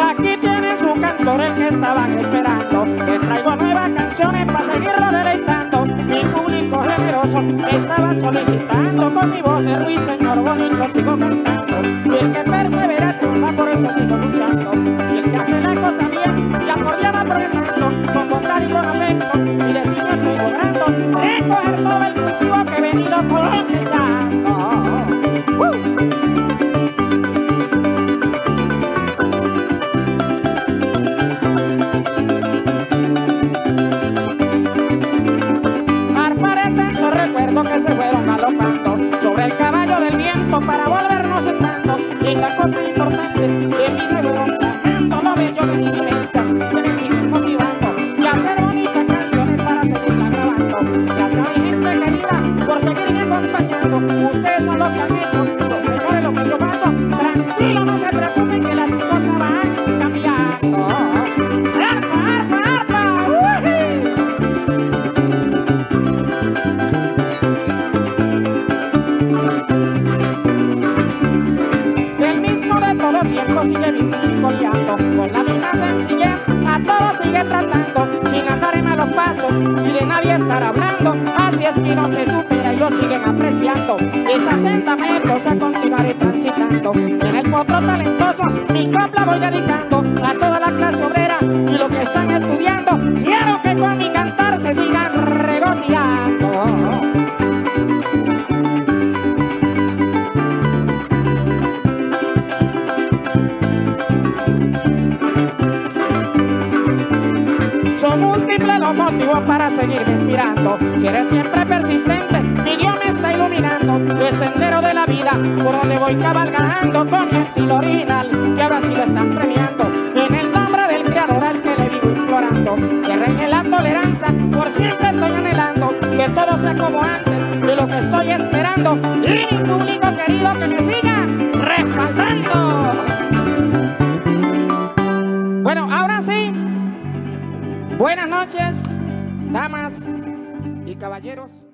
Aquí tiene su cantor el que estaban esperando. Que traigo nuevas canciones para seguirlo deleitando. Mi público generoso estaba solicitando. Con mi voz de ruiseñor bonito sigo cantando. Y el que persevera triunfa, por eso sigo luchando. Y el que hace la cosa bien, ya por día va progresando. Se fueron galopando sobre el caballo del viento para volvernos estando. Y las cosas importantes que en mí se fueron ganando lo bello de mis vivencias que me siguen motivando y hacer bonitas canciones para seguirla grabando. Gracias a mi gente querida por seguirme acompañando. Ustedes son los que han hecho Con la misma sencillez. A todos sigue tratando Sin andar en malos pasos y de nadie estar hablando. Así es que no se supera y lo siguen apreciando. Esa senda metos a continuaré transitando. En el potro talentoso mi copla voy dedicando A toda para seguirme inspirando. Si eres siempre persistente, mi Dios me está iluminando. Yo el sendero de la vida, por donde voy cabalgando con mi estilo original, que ahora sí lo están premiando. En el nombre del Creador al que le vivo implorando, que reine la tolerancia, por siempre estoy anhelando, que todo sea como antes, de lo que estoy esperando. Y mi público querido que me siga respaldando. Bueno, ahora sí. Buenas noches, damas y caballeros.